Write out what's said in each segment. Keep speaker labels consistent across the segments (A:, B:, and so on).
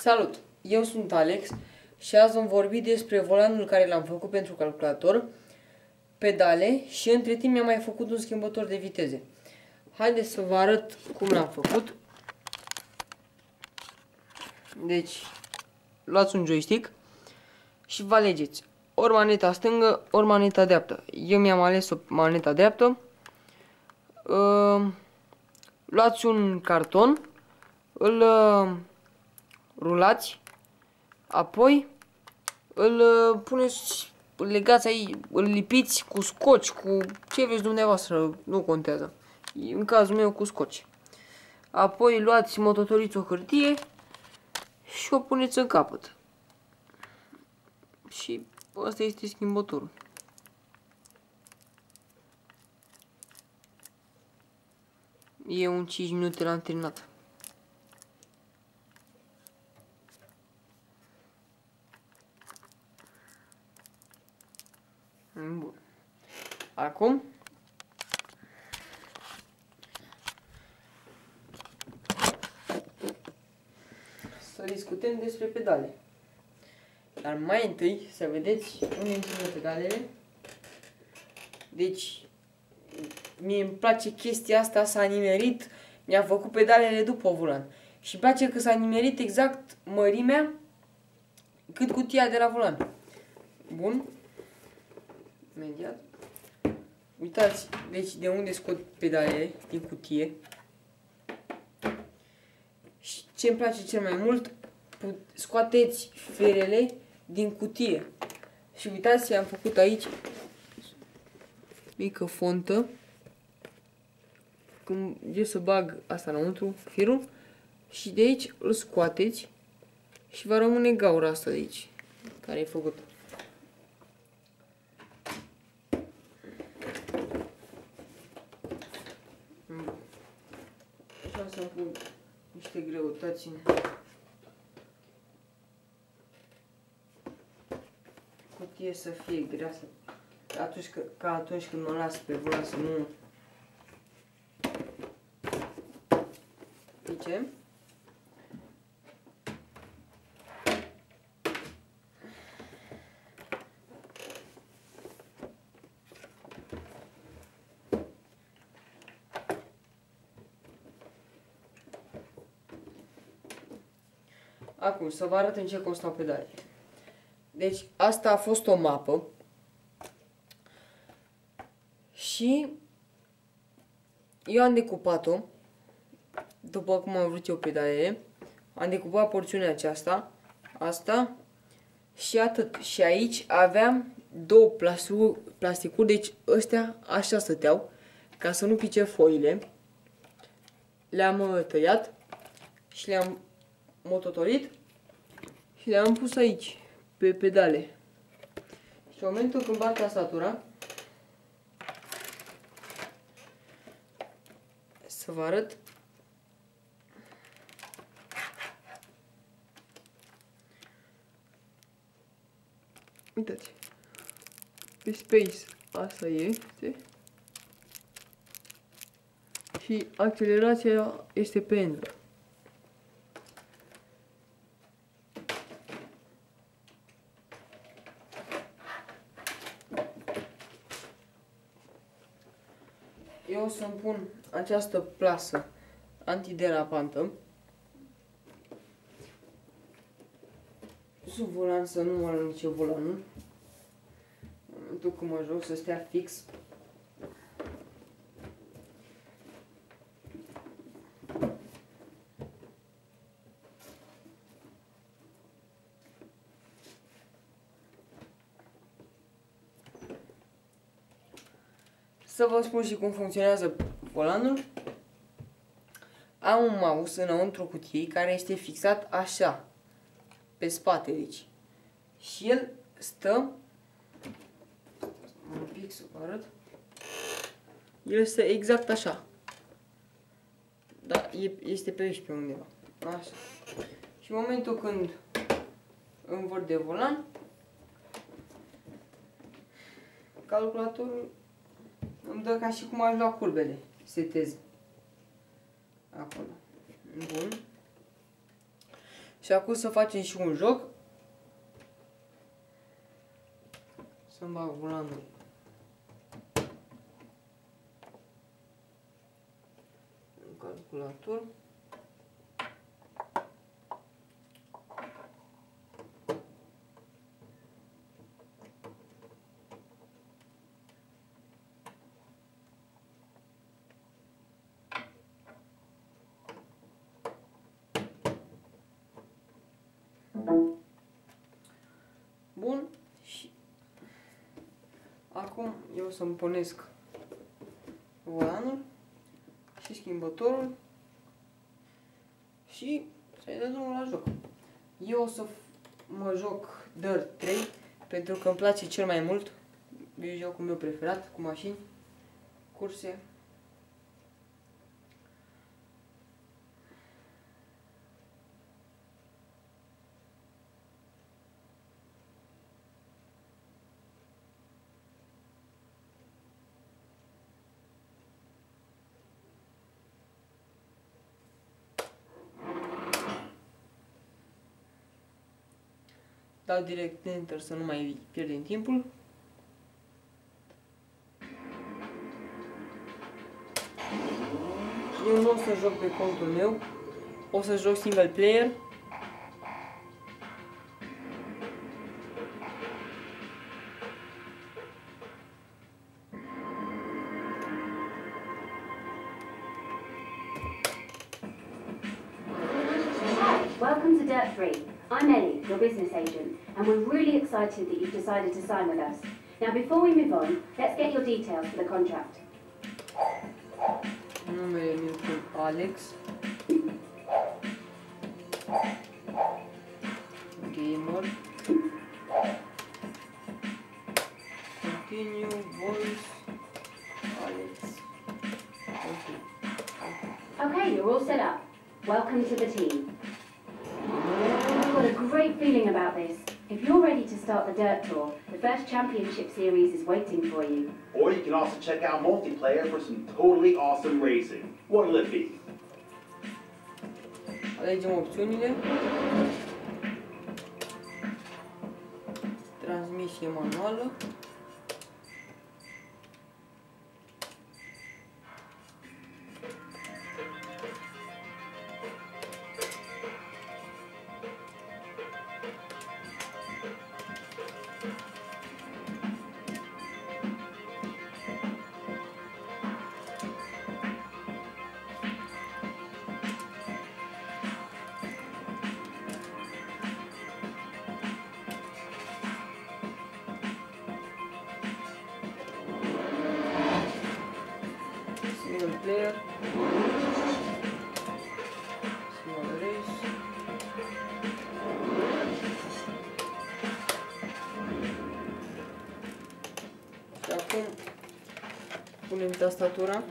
A: Salut! Eu sunt Alex și azi vom vorbi despre volanul care l-am făcut pentru calculator, pedale și între timp mi-am mai făcut un schimbător de viteze. Haideți să vă arăt cum l-am făcut. Deci, luați un joystick și vă alegeți ori maneta stângă, ori maneta dreaptă. Eu mi-am ales o maneta dreaptă. Uh, luați un carton, îl uh, rulați, apoi îl uh, puneți, îl legați aici, îl lipiți cu scoci, cu ce vreți dumneavoastră, nu contează. În cazul meu cu scoci. Apoi luați mototoriți o hârtie și o puneți în capăt. Și ăsta este schimbătorul. E un 5 minute la terminat. Bun. Acum să discutăm despre pedale. Dar mai întâi să vedeți unde sunt pedalele. Deci, mie îmi place chestia asta, s-a nimerit, mi-a făcut pedalele după volan. Și îmi place că s-a nimerit exact mărimea cât cutia de la volan. Bun. Imediat. Uitați, deci de unde scot pedalele din cutie. Și ce îmi place cel mai mult, scoateți ferele din cutie. Și uitați, am făcut aici mică fontă. Când e să bag asta înăuntru, firul, și de aici îl scoateți și va rămâne gaura asta de aici, care e făcută. Așa să pun niște greutăți în cutie să fie grea, să, atunci că, ca atunci când mă las pe volan să nu pice. Acum, să vă arăt în ce constau pedalele. Deci, asta a fost o mapă. Și eu am decupat-o, după cum am vrut eu pedalele. Am decupat porțiunea aceasta, asta și atât. Și aici aveam două plasticuri, deci ăstea așa stăteau, ca să nu pice foile. Le-am uh, tăiat și le-am mototorit și le-am pus aici, pe pedale. Și în momentul când bat tastatura, să vă arăt, uitați, pe space asta este și accelerația este pe enter. Eu o să-mi pun această plasă antiderapantă sub volan să nu mă nici volanul. În momentul când mă joc să stea fix. Să vă spun și cum funcționează volanul. Am un mouse înăuntru cutiei care este fixat așa, pe spate, deci. Și el stă, un pic să vă arăt, el stă exact așa. Da, este pe aici pe undeva. Așa. Și în momentul când îmi vor de volan, calculatorul îmi dă ca și cum aș lua curbele. Setez. Acolo. Bun. Și Și acum să facem și un joc. Să-mi bag volanul. În calculator. Acum eu să-mi punesc volanul și schimbătorul și să-i dăm drumul la joc. Eu o să mă joc Dirt 3 pentru că îmi place cel mai mult. E jocul meu preferat cu mașini, curse. Dau direct enter să nu mai pierdem timpul. Eu nu o să joc pe contul meu, o să joc single player.
B: Welcome to Dirt Free. I'm Ellie, your business agent, and we're really excited that you've decided to sign with us. Now, before we move on, let's get your details for the contract.
A: Numele meu este Alex.
B: Championship series is waiting for you.
C: Or you can also check out multiplayer for some totally awesome racing. What'll it be?
A: Alegem opțiunile. Transmisie manuală. Single Și acum punem tastatura.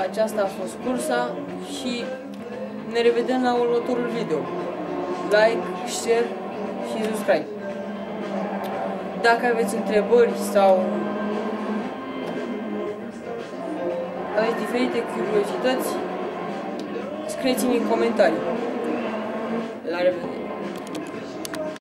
A: Aceasta a fost cursa și ne revedem la următorul video. Like, share și subscribe. Dacă aveți întrebări sau aveți diferite curiozități, scrieți-mi în comentarii. La revedere!